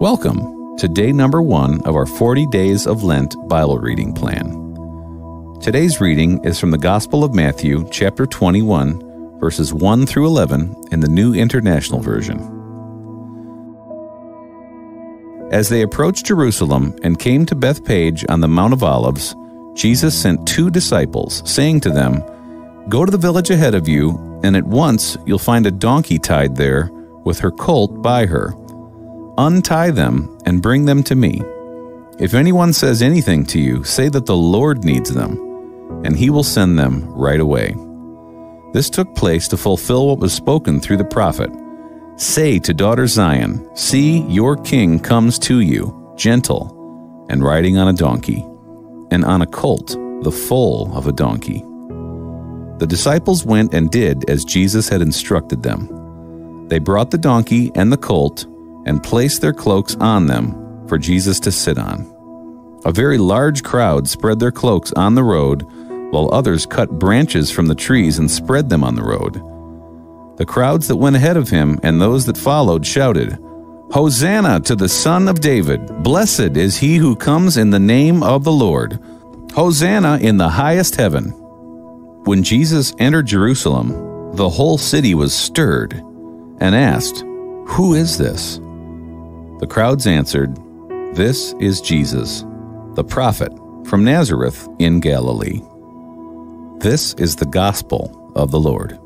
Welcome to day number one of our 40 Days of Lent Bible reading plan. Today's reading is from the Gospel of Matthew, chapter 21, verses 1 through 11 in the New International Version. As they approached Jerusalem and came to Bethphage on the Mount of Olives, Jesus sent two disciples, saying to them, Go to the village ahead of you, and at once you'll find a donkey tied there with her colt by her Untie them and bring them to me. If anyone says anything to you, say that the Lord needs them, and he will send them right away. This took place to fulfill what was spoken through the prophet Say to daughter Zion, See, your king comes to you, gentle, and riding on a donkey, and on a colt, the foal of a donkey. The disciples went and did as Jesus had instructed them. They brought the donkey and the colt and placed their cloaks on them for Jesus to sit on. A very large crowd spread their cloaks on the road, while others cut branches from the trees and spread them on the road. The crowds that went ahead of him and those that followed shouted, Hosanna to the Son of David! Blessed is he who comes in the name of the Lord! Hosanna in the highest heaven! When Jesus entered Jerusalem, the whole city was stirred and asked, Who is this? The crowds answered, This is Jesus, the prophet from Nazareth in Galilee. This is the gospel of the Lord.